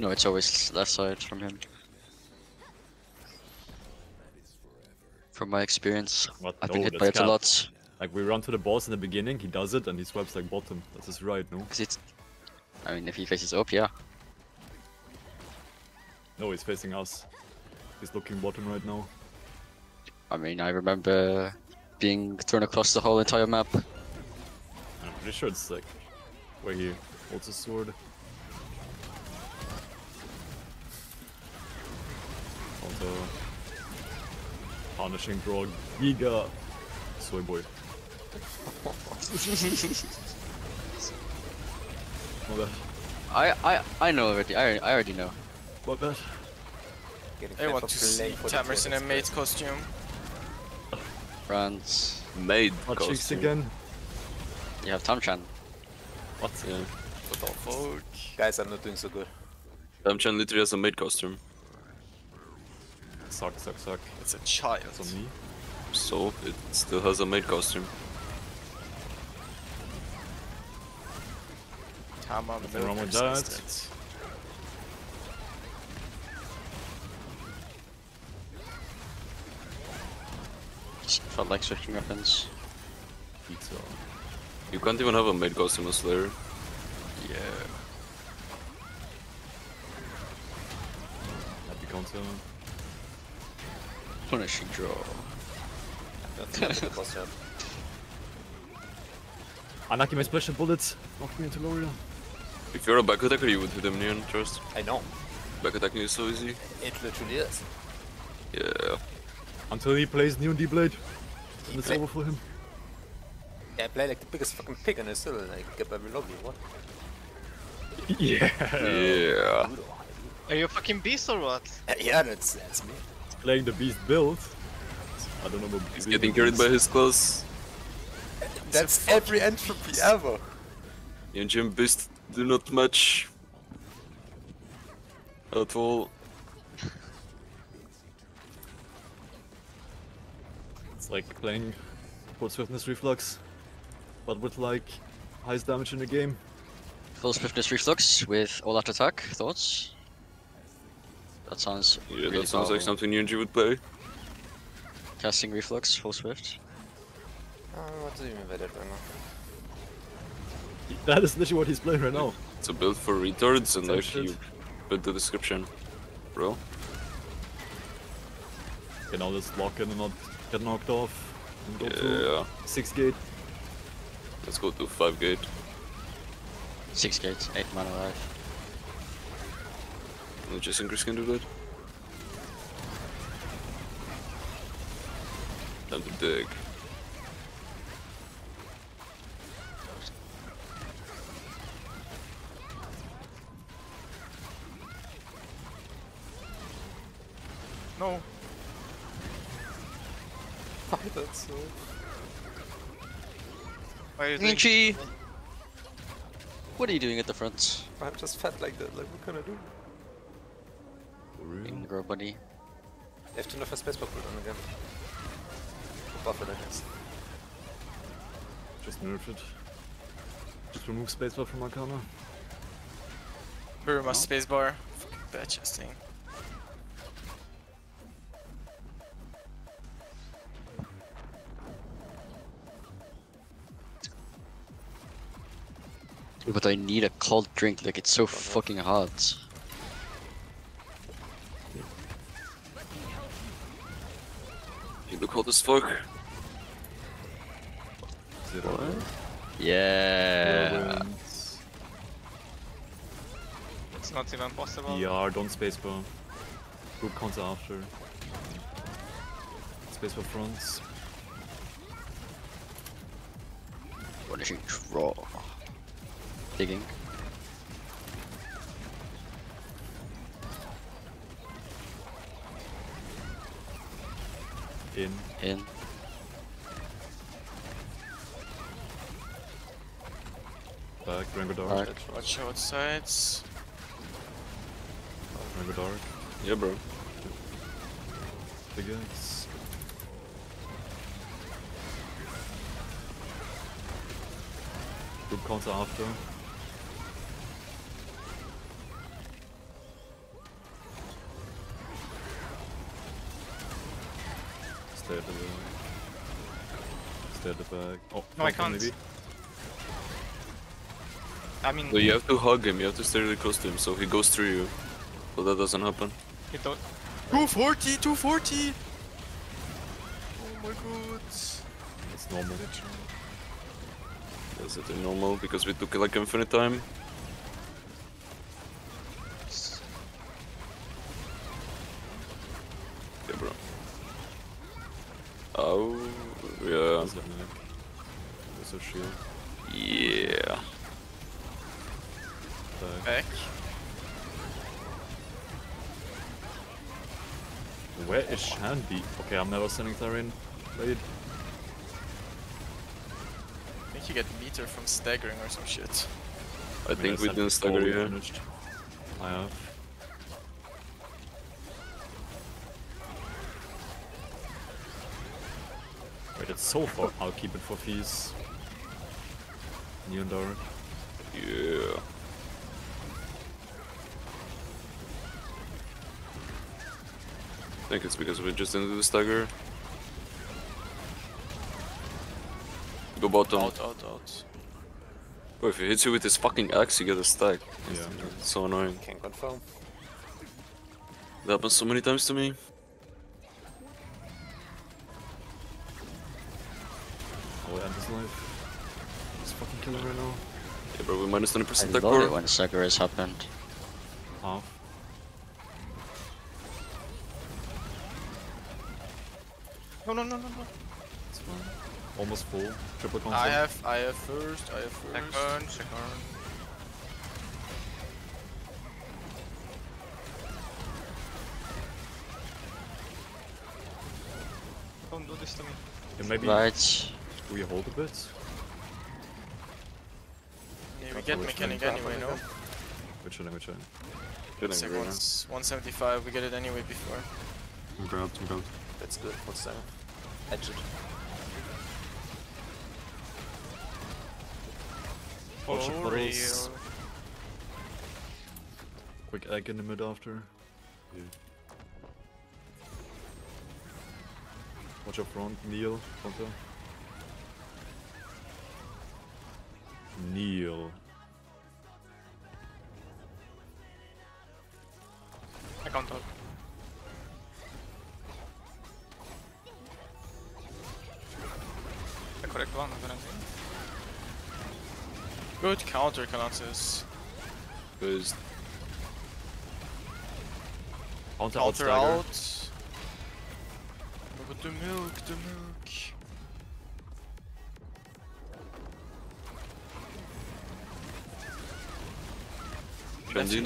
No, it's always left side from him. From my experience? I've been hit by it a lot. Like we run to the boss in the beginning, he does it and he swipes like bottom. That's his right, no? Cause it's, I mean, if he faces up, yeah. No, he's facing us. He's looking bottom right now. I mean, I remember being thrown across the whole entire map. I'm pretty sure it's like where he holds his sword. Punishing draw Giga Soy boy. My bad. I, I, I know already. I, I already know. My bad. Getting I want to see play Tamers in a players. mate costume. France. Maid Hot cheeks costume. again. You have Tamchan. What? Yeah. What the fuck? Guys, I'm not doing so good. Damchan literally has a maid costume. Suck, suck, suck. It's a child. That's on me. So it still has a maid costume. Tama Nothing wrong with milkers that. instead. Felt like switching weapons. Pizza. You can't even have a maid costume as Slayer. Yeah. Happy counter. Punishing draw. Not to the boss job. Unlucky my special bullets. Knocked me into Loria. If you're a back attacker, you would hit him neon trust. I know. Back attacking is so easy. It literally is. Yeah. Until he plays Neon D-Blade. And it's over for him. Yeah, I play like the biggest fucking pig and I still like get every lobby. What? Yeah. Yeah. Are you a fucking beast or what? Uh, yeah, that's that's me. Playing the beast build. I don't know about He's getting carried by his class. That's every entropy ever. And Jim Beast do not match. At all. It's like playing Full Swiftness Reflux, but with like highest damage in the game. Full swiftness reflux with all out attack. Thoughts? That sounds. Yeah, really that sounds like something Yunji would play. Casting reflux, full swift. Uh, what do you mean by that right now? That is literally what he's playing right now. It's a build for retards and Same like you put the description. Bro. Can now just lock in and not get knocked off. And go to Yeah. six gate. Let's go to 5 gate. Six gates, eight mana life. And just Chris can do that. Time to dig. No. Why that's so? Why are you Ninchi! What are you doing at the front? I'm just fat like that. Like, what can I do? For real? In grow buddy. You have to know for spacebar cooldown again. Buff it, I guess. Just er nerf it. Just remove spacebar from Arcana. Burma spacebar. Fucking bad chesting. But I need a cold drink, like it's so fucking hot. Look hot as fuck. Zero. Yeah. Whirlwinds. It's not even possible. DR, don't spacebar. Group counter after. Spacebar fronts. Punishing draw. Digging. In. In. Back. Rango Dark. Back. Watch outsides. Rango Dark. Yeah, bro. Big X. Group counter after. Stay at the back. Stay at the back. Oh, No, I can't. Maybe. I mean, So you have to hug him, you have to stay really close to him so he goes through you. So that doesn't happen. you don't. 240, 240! Oh my god. It's normal. Is it normal because we took like infinite time? Okay, bro. Oh, yeah. That's the neck. There's a shield. Yeah. Back. Back. Where is Shandi? Okay, I'm never sending Thirain. Wait. I think you get meter from staggering or some shit. I mean, think we sent didn't before stagger we finished. I have. Wait, it's so far. I'll keep it for fees. New and dark. Yeah. I think it's because we just didn't do the stagger. Go bottom. Out, out, out. Bro, if he hits you with his fucking axe, you get a stack. Yeah. It's so annoying. Can't confirm. That happens so many times to me. Oh, I'll end his life. He's fucking killing right now. Yeah, bro, we minus 20% I attack love it power. when Stagger has happened. Half. No, no, no, no, no. It's fine. Almost full. Triple console. I have, I have first, I have first. Second, second. Don't do this to me. Yeah, maybe Right. we hold a bit. Yeah, we get Which mechanic anyway, no? We're chilling, we're chilling. Kidding, Second bro. one's 175, we get it anyway before. I'm grabbed, I'm grabbed. That's good. What's that? Edge it. Watch the For real. Quick egg in the mid after. Yeah. Watch up front, Neil, counter. Neil. I can't talk. The correct one, apparently. Good counter, Kanatis. Because Counter, out, Counter stagger. out. Look at the milk, the milk. Benji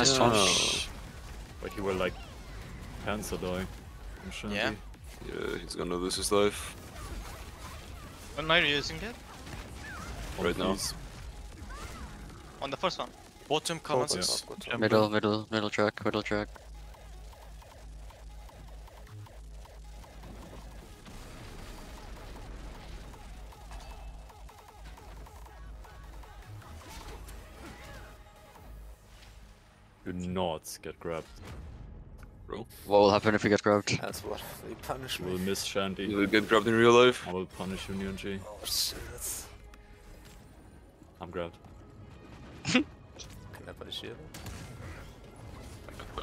Nice now. touch. Like he will like cancer die. from Shandi. Yeah. Yeah, he's gonna lose his life. When are you using it? On Right now. these. On the first one. Bottom Focus. Kanatis. Good. Middle, middle, middle track, middle track. Not get grabbed. Bro. What will happen if we get grabbed? That's what they punish You will miss Shandi. You will get grabbed in real life. I will punish you, Neon G. Oh shit. I'm grabbed. Can I punish you?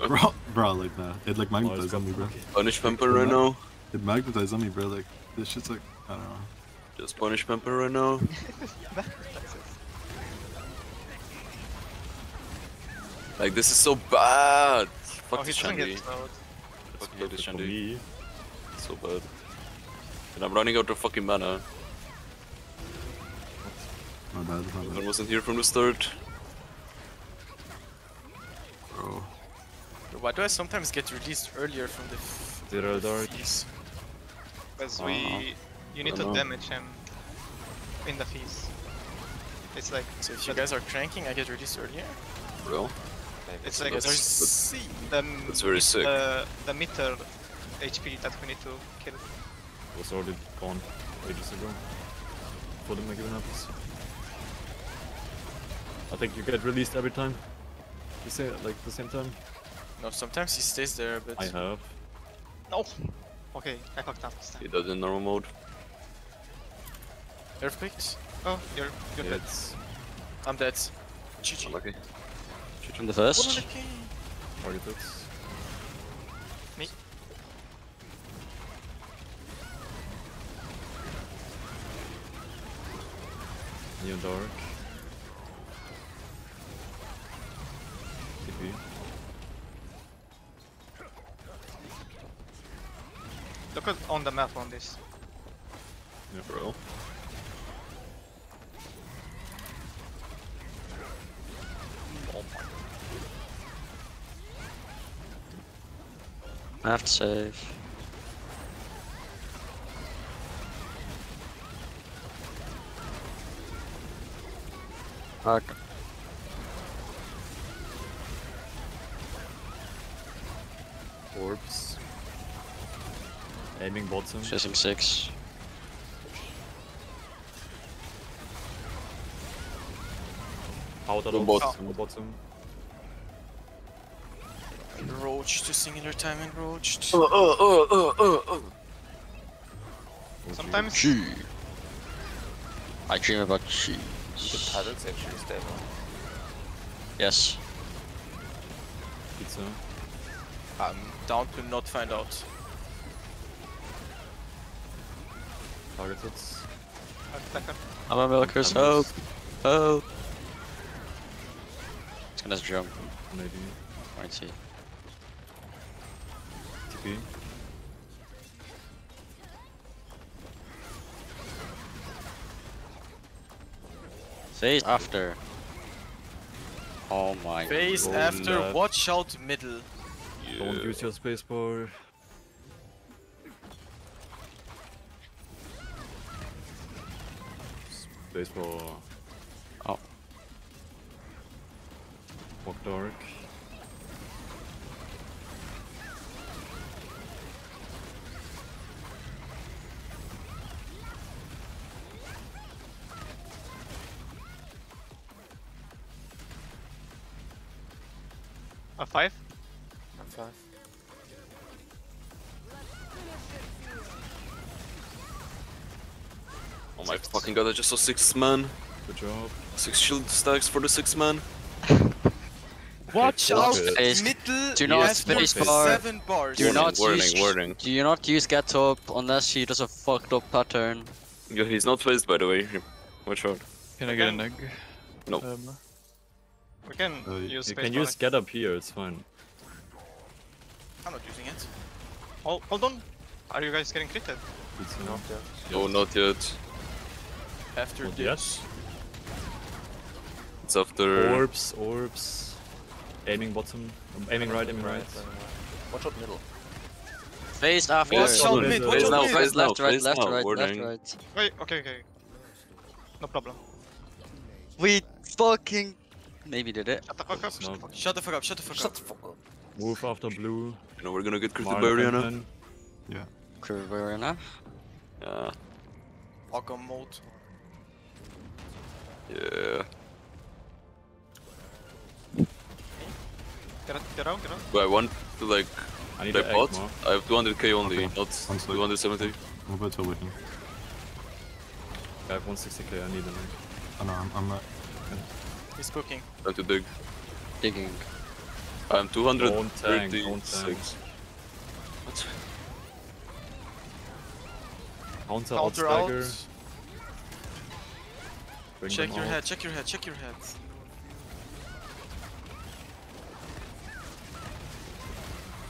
Bro, bro, like that. It like Oh, magnetized on me, bro. Punish Pamper right now. It magnetized on me, bro. Like, this shit's like, I don't know. Just punish Pamper right now. Like this is so bad. Fuck oh, he this doesn't Shandi. Fuck this Shandi. So bad. And I'm running out of fucking mana. My bad, my I wasn't here from the start. Bro. Why do I sometimes get released earlier from the f- Zero the dark. fees? Because Uh, we. You need to know. damage him in the fees. It's like. So if you guys are cranking, I get released earlier? Bro. Maybe It's like. There's That's- the, That's very sick. The, the meter HP that we need to kill. It was already gone ages ago. For the Mega happens. I think you get released every time. You say it like the same time? No, sometimes he stays there, but I have. No! Okay, I fucked up this time. He does in normal mode. Earthquakes. Oh, oh you're you're Yeah, dead. it's I'm dead. GG. Unlucky. In the first. 100k. targeted. Me. Neon Dark. TP. Look at on the map on this. Yeah. Bro. I have to save. Fuck. Orbs. Aiming bottom. Chasing six. Out of Go the bot. bottom. The bottom. Roached, a singular time enroached. Uh, uh, uh, uh, uh, uh. Sometimes Chi. I dream about The cheese. paddle's actually stable. Yes. Pizza. I'm down to not find out. Targeted. attacker. I'm a milkers. Help! Help! It's gonna jump. Maybe. Might see. TP. Phase after. Oh my Phase Roll after, left. watch out middle. Don't use your spacebar. Spacebar. Oh. Walk dark. A five. I'm five. Oh my fucking god, I just saw six man. Good job. Six shield stacks for the six man. Watch out middle. do not left space for bar. Seven bars. Do Warning, not warning, use. warning. Do you not use get up unless he does a fucked up pattern? Yeah, he's not phased by the way. Watch out. Can I get a neg? No. Um, We can Uh, you- use You space can bar. use get up here, it's fine. I'm not using it. Hold, hold on. Are you guys getting critted? Pizza. Not yet. No, not yet. After Not this. It's after. Orbs, orbs. Aiming bottom. um, aiming right, aiming right. Watch out middle. Face after. Watch out yeah, mid, watch out now, mid. phase left, right, left, right, left, right. Wait, okay, okay. No problem. We fucking maybe did it. Shut the fuck up. It's not. Shut the fuck up, shut the fuck Shut up. the fuck up. Move after blue. You know we're gonna get critted Mark by Oriana. Hamilton. Yeah. Curvariana. Yeah. Ogum mode. Yeah. Get out, get out, get out. But I want to like I need play to act bot. more. I have 200k only, Okay. not One sec. 270. I'm about to win. I have 160k, I need an egg. Oh no, I'm, I'm not. He's cooking. Time to dig. Digging. I'm Don't tank, don't 236. What? Counter, Counter outstagger. out. Bring Check your out. head, check your head, check your head.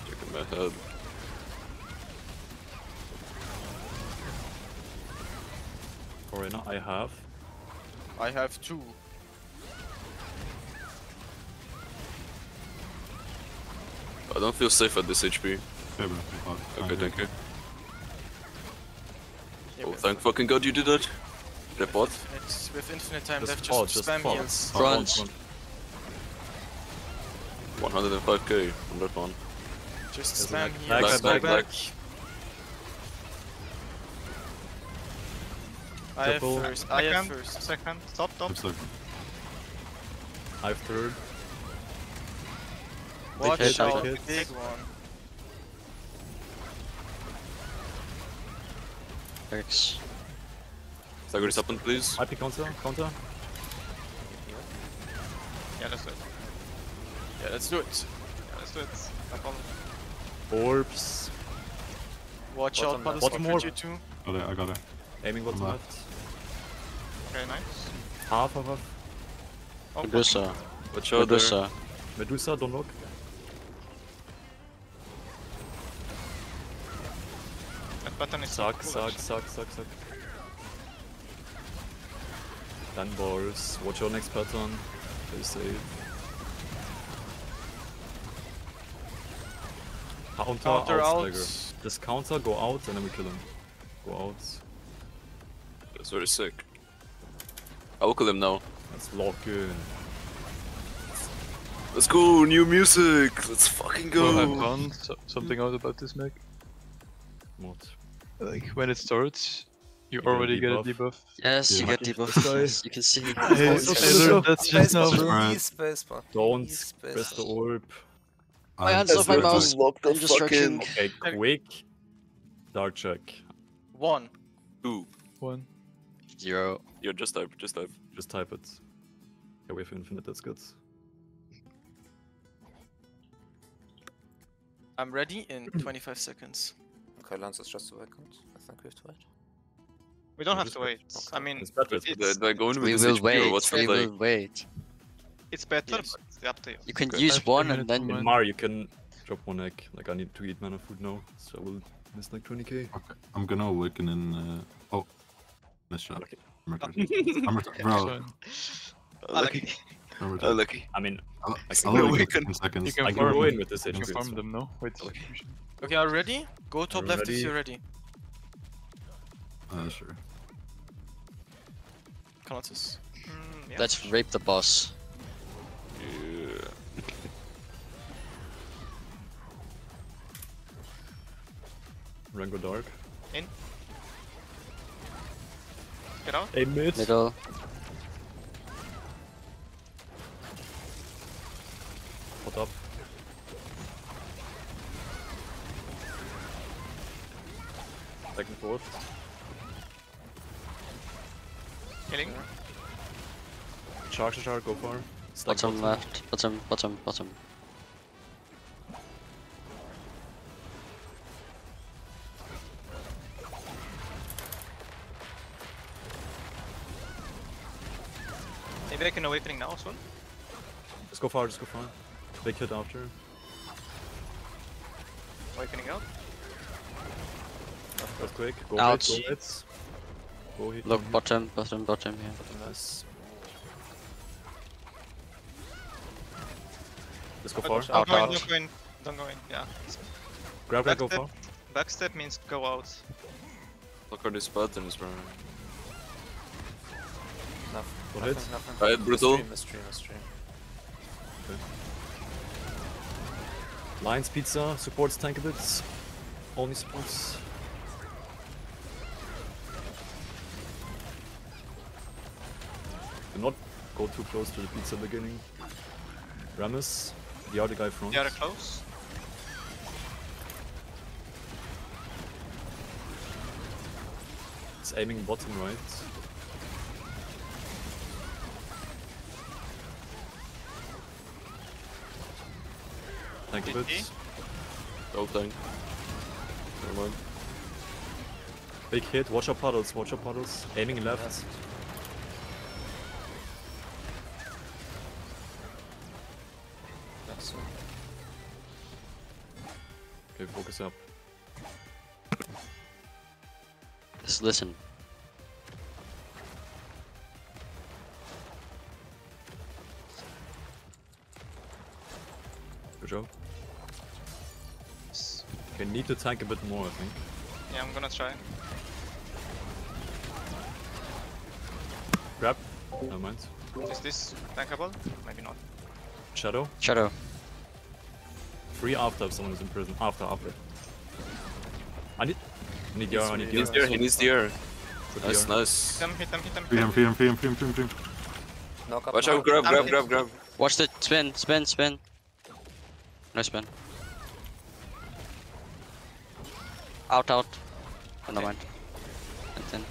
Checking my head. Arena, I have. I have two. I don't feel safe at this HP. Okay, bro. Okay, thank you. Yeah, Oh, thank fucking god you did that. Report. It's with infinite time Just left, pod, just just spam pod. heals. Front. front. 105k on that one. Just There's spam lag, heals. lag, lag, Go lag, back. I have first, I have first. second. Stop, stop. Lip. I have third. Watch hit, out, big big one. Thanks. Stagger is up please. IP counter, counter. Yeah, let's do it. Yeah, let's do it. Yeah, let's do it. No problem. Orbs. Watch Bottom out, Paddles left. can Bottom crit you too. Got it, I got it. Aiming bottom Left. left. Okay, nice. Half, half, half. Oh, Medusa. Watch out there. Medusa. Medusa, don't look. Button is Suck, suck, suck, suck, suck. Then balls. Watch your next pattern. Stay safe. Counter, Counter out, out. Stagger. Just counter, go out, and then we kill him. Go out. That's very sick. I will kill him now. Let's lock in. Let's go, new music! Let's fucking Well, I go! found so- something out about this mech. Mod. Like when it starts, you You already get a debuff. debuff. Yes, you get debuff. Yes, you can see. Hey, Also, I learned that just now, bro. Right. Don't Please, press the orb. My hands off my scared mouse. Lock the I'm just stretching. Okay, quick. Dark check. One. Two. One. Zero. Yeah, just type, just type. Just type it. Yeah, we have infinite, that's good. I'm ready in 25 seconds. Okay, Lance is just a second. I think we have to wait. We don't Yeah, have to wait. wait. I mean, It's better. it's, Do, do I go in with We this will HP wait. what's We the play? will wait. it's better, Yes. but it's up to you. You can Okay, use one and then In. Mar, you can drop one egg. Like, I need to eat mana food now, so I will miss like 20k. Okay, I'm gonna awaken in. Uh... Oh, nice shot. Okay. I'm retarded. I'm retarded. Bro, lucky. I'm lucky. I mean, I'll, I I'll can awaken awaken. in seconds. You can I farm can go them. in with this You can HP. farm them now. Wait. Okay. You should- Okay, are you ready? Go top I'm left if you're ready. Uh, sure. Colossus. Mm, yeah. let's rape the boss. Yeah. Rango Dark. In. Get out. A mid. Middle. Hot up. Back and forth. Killing. Charge, charge, go far. Stack Bottom left. Bottom. Bottom. Bottom. Maybe I can awakening now soon. Just go far, just go far. Big hit after. Awakening out. That's quick. Go Ouch. hit, go hits. Go hit. Look, go hit. bottom. Bottom. Bottom. Yeah. Nice. Let's go But far. Don't Out, go in, out. don't go in. Don't go in. Yeah. Grab that, go Backstep. far. Backstep means go out. Look at these patterns, bro. Nothing. Go nothing, hit. nothing. Right, brutal. stream, a stream, a stream. Lions Pizza supports tank a bit. Only supports. Go too close to the pizza beginning. Ramus, the other guy front. They are close. It's aiming bottom right. Thank you. bit. GG. Go tank. Never mind. Big hit. Watch our puddles. Watch our puddles. Aiming left. Yes. Okay, focus up. Just listen. Good job. S- Okay, need to tank a bit more, I think. Yeah, I'm gonna try. Grab. Never mind. Is this tankable? Maybe not. Shadow. Shadow. Free after if someone is in prison. After, after. I need. I need your. I need He needs the your. air, he needs the air. Nice, nice. Hit them, hit them, hit them. Free him, free him, free him, free him, free him, free him. Knock up, Watch out, grab, grab, grab, grab. Watch the spin. Spin. Spin. No spin. Out. Out. Oh, never mind. And then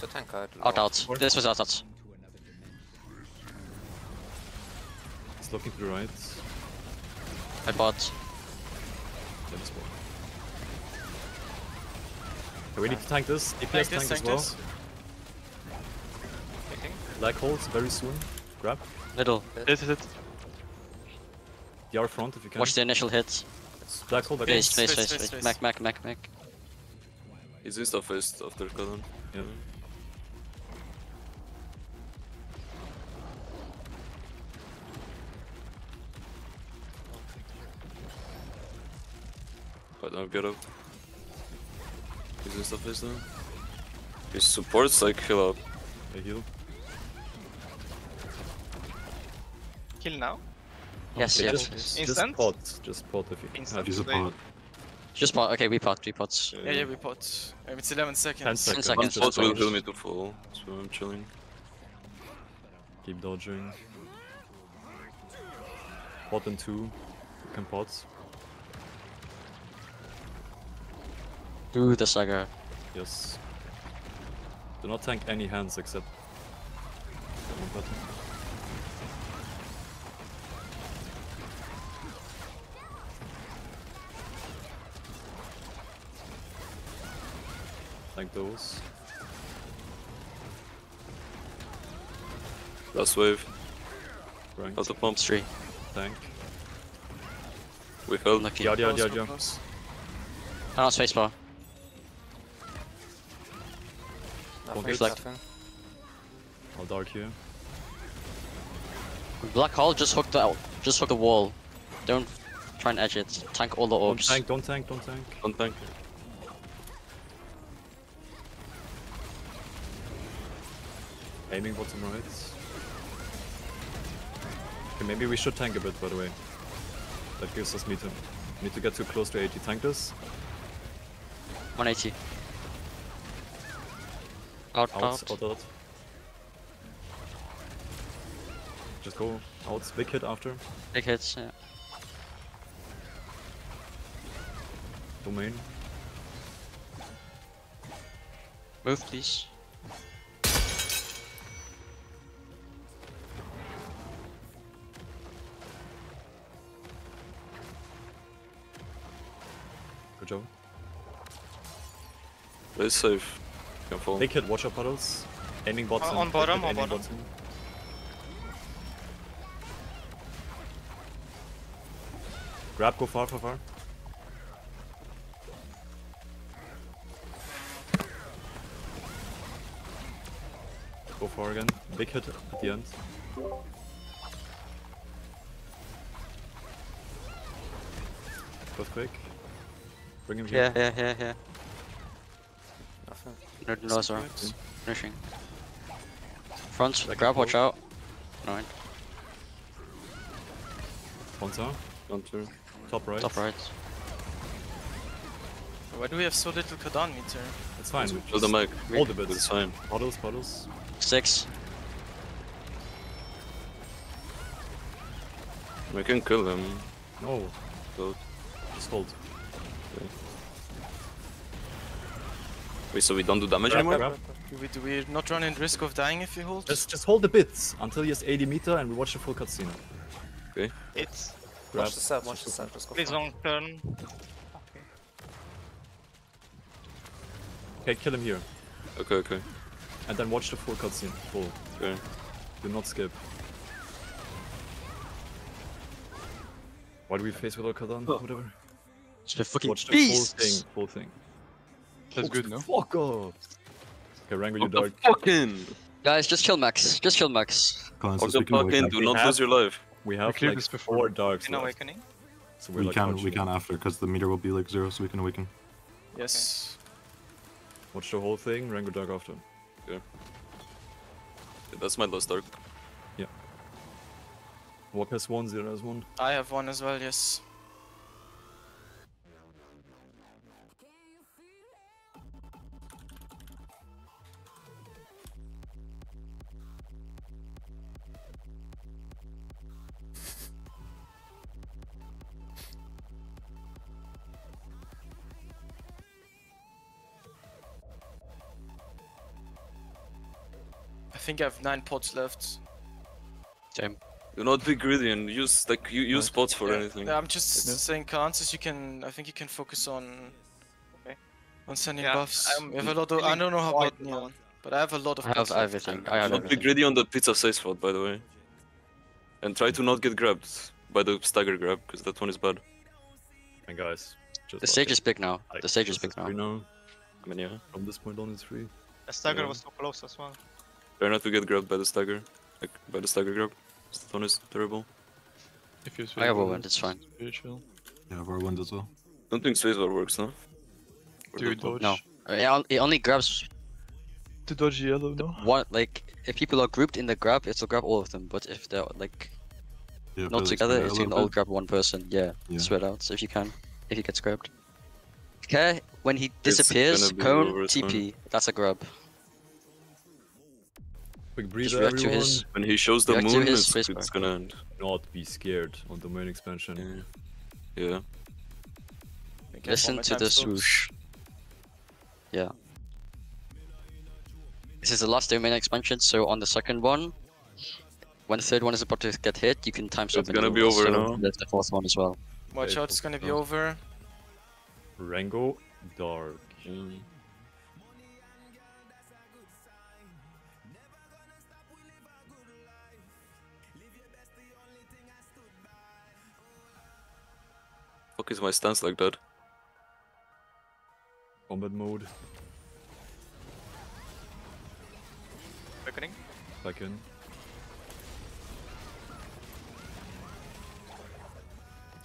Der tanker et out out. This was out out. It's looking to the right. I bought. Then it's bot. Okay, we need to tank this. DPS Tank tank, this, as tank well. this. Hitting. Black holes very soon. Grab. Middle. Hit, hit, hit. DR front if you can. Watch the initial hits. Black hole, black Face, hole. face, face, face, face, face. face. Mac, Mac, Mac, Mac. He's insta faced after Kadan. Yeah. But now get up. He's insta faced now. His supports like heal up. They heal. Kill now. Yes, Okay, yes. just, yes. just Instant? pot. Just pot if you Instant. have He's a pot. Just pot. Okay, we pot, we pot. Yeah, yeah, we pot. Um, it's 11 seconds. 10 seconds. seconds. Just Bot will dodge. heal me to fall, so I'm chilling. Keep dodging. Pot and two. You can pot. Do the saga. Yes. Do not tank any hands except that. Tank those. Last wave. Right. Out of pumps. Three. Tank. We held. Lucky. Yeah, yeah, Close, yeah, go yeah. close. Oh, spacebar. Nothing, reflect. nothing. I'll dark here. Black hole just hook the just hook the wall. Don't try and edge it. Tank all the Don't orbs. tank, don't tank, don't tank. Don't tank. Aiming bottom right. Okay, maybe we should tank a bit, by the way. That gives us meter. Need to get too close to 80. Tank this. 180. Out, Out, out. out, out. Just go out. Big hit after. Big hits. Yeah. Domain. Move, please. Good job. Play safe. Can fall. Big hit, watch out puddles. Aiming bottom. on bottom, hit, on aiming bottom. Grab, go far, far, far. Go far again. Big hit at the end. Earthquake. Bring him here. yeah, yeah, yeah. Nothing. No, no, sorry. Good. Finishing. Front, Second grab, watch out. Nine. One tower, one two. Top right. Top right. Why do we have so little Kadan meter? It's fine. we Kill the just mic. Hold a It's fine. Puddles, puddles. Six. We can kill them. No. So, Just hold. Wait, so we don't do damage Grab, anymore? grab. Do we, do we not run in risk of dying if you hold? Just, just hold the bits until he has 80 meter and we watch the full cutscene. Okay. It's Grab. Watch the side, watch the side. Just go please far. long turn. Okay, Okay, kill him here. Okay, okay. And then watch the full cutscene. Full. Okay. Do not skip. Why do we face with without Kadan? Oh. Whatever. It's the fucking Watch the beast! full thing. Full thing. That's good, no? Fuck off! Okay, Rango, you What the dark. fucking? Guys, just kill Max. Just kill Max. Cleanse What this, the we can wake fucking? up. Do not have- lose your life. We have cleared like this before. four darks In left. awakening. So we're We like can we can after because the meter will be like zero, so we can awaken. Yes. Watch the whole thing, Rango dark after. Yeah. That's my last dark. Yeah. Walk has one, zero has one. I have one as well, yes. Think I have nine pots left. Same. Do not be greedy and use like you use pots for Yeah, anything. yeah, I'm just Yeah. saying, Kalansis, you can. I think you can focus on. Okay. On sending Yeah, buffs. I'm we have a lot of. I don't know how about Neon, but I have a lot of. I have pots left. everything. I have Don't be greedy on the pizza safe spot, by the way. And try to not get grabbed by the stagger grab, because that one is bad. And guys, just The stage is big now. like, The stage is big now. free now. I mean, yeah. From this point on, it's free. The stagger Yeah. was so close as well. Try not to get grabbed by the stagger. Like, by the stagger grab. That one is terrible. If you I have a wind, it's fine. Spiritual. Yeah, whirlwind as well. Don't think Space War works, no? Or Do you dodge? No. It only grabs To dodge yellow, no? one. Like if people are grouped in the grab, it'll grab all of them. But if they're like Yeah, not together, spread out it can little all grab one person. Yeah, Yeah. spread out so if you can. If he gets grabbed. Okay, when he disappears, cone over soon. TP. That's a grab. Quick breather, react to everyone. his. When he shows the moon, it's, it's gonna end. Not be scared on the main expansion. Yeah. Yeah. Listen to the stops. swoosh. Yeah. This is the last domain expansion, so on the second one, when the third one is about to get hit, you can time stop. It's gonna be over also now. There's the fourth one as well. Watch out, it's gonna be over. Rango, dark. Mm. Fuck is my stance like that? Combat mode. Reckoning. Back.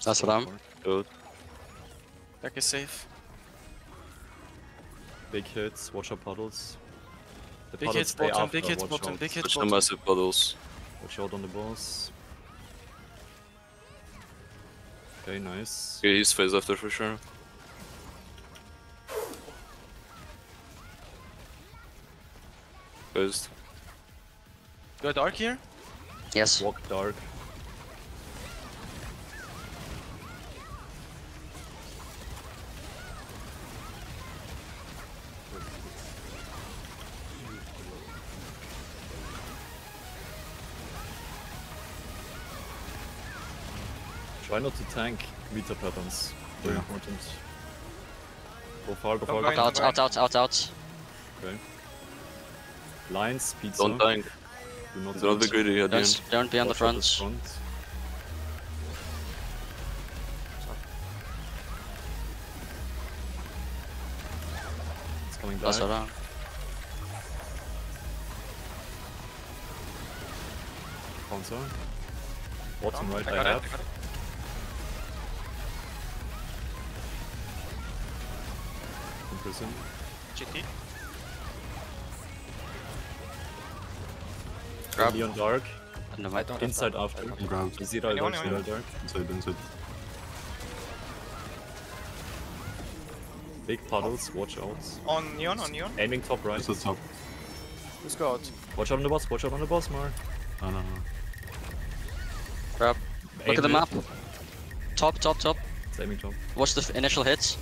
That's what I'm. Good. Back is safe. Big hits, watch out puddles. The Big puddles hits stay bottom, big hits bottom, big hits Such a bottom. massive puddles. Watch out on the boss. Okay, nice. Okay, he's phase after for sure. Phased. Go dark here. Yes. Walk dark. Try not to tank meter patterns. Very Yeah. important. Go far, go far, go go in, far. Out, out, out, out, out. Okay. Lines, pizza. Don't tank. Do not Do not be greedy at the end. Don't, don't be on the Watch out front. front. It's coming That's back. what I'm. Counter. Bottom right I I got it. have. Prison. GT. Grab. Leon Dark. And the mic. Inside after. Grab. Zira Anyone, Dark, anyone? Zira Dark. Inside, inside. Big puddles, watch out. On neon, on neon. Aiming top right. It's the top. Let's go out. Watch out on the boss, watch out on the boss, Mar. No, no, no. Grab. Look Aim at the mid. map. Top, top, top. It's aiming top. Watch the initial hits.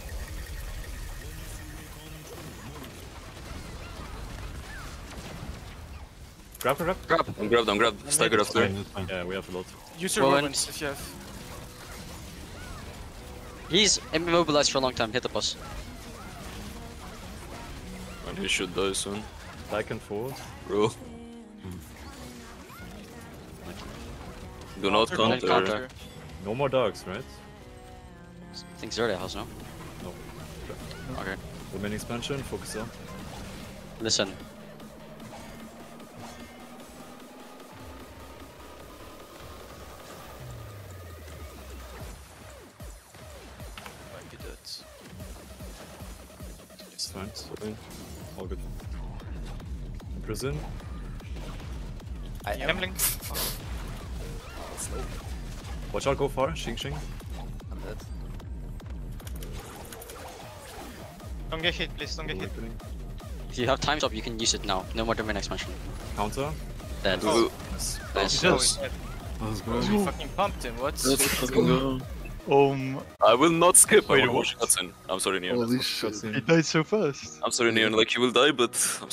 Grab, grab, grab. Grab. Don't grab, don't grab. Stagger It's after. fine, it's. Yeah, we have a lot. Use your Well, weapons if you have. He's immobilized for a long time. Hit the boss. And he should die soon. Back and forth. Bro. Do not Counter, counter. counter. No more darks, right? I think Zerdia has no. No. Okay. Domain expansion, focus up. Listen. In prison. Gambling. Watch out, go far. Xing Xing. Don't get hit, please. Don't get hit. If you have time stop, you can use it now. No more domain expansion. Counter. Dead. Oh. Nice. Nice. Oh, Yes. Let's go. We fucking pumped him. What? Um, I will not skip. I Wait, will watch what? cutscene. I'm sorry, Neon. holy shit. He died so fast. I'm sorry, Neon. Like, you will die, but I'm